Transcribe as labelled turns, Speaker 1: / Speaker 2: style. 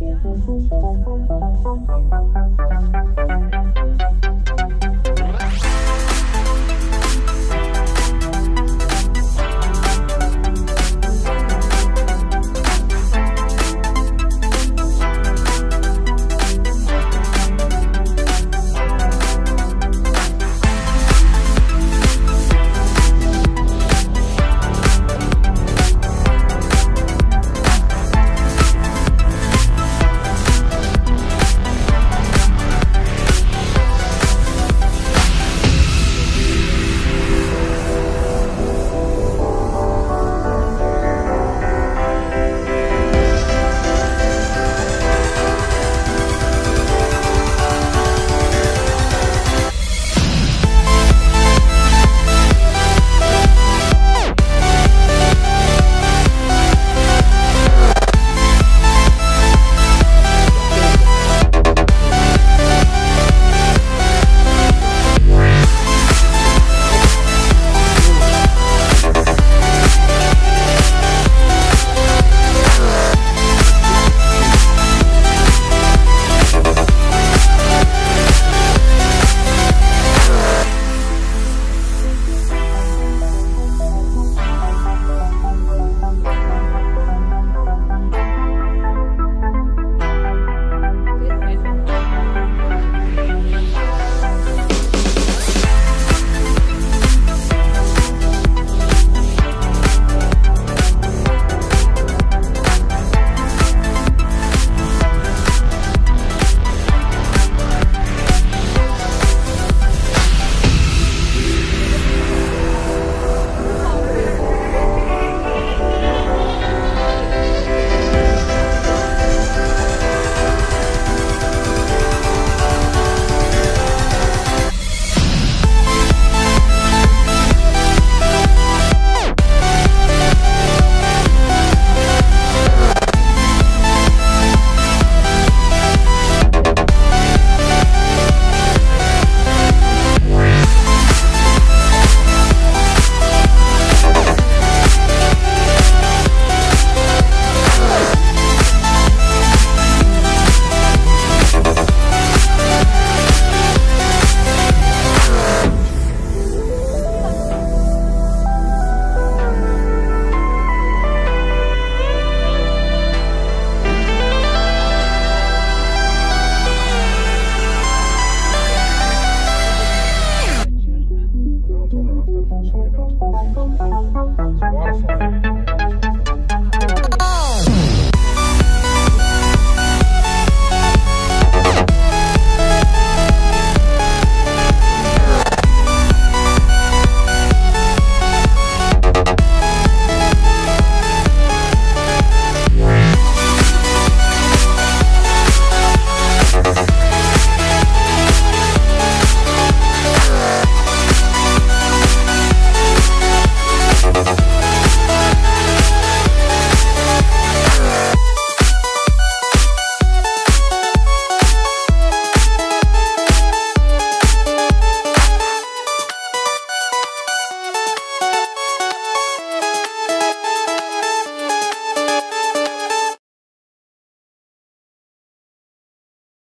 Speaker 1: Yeah.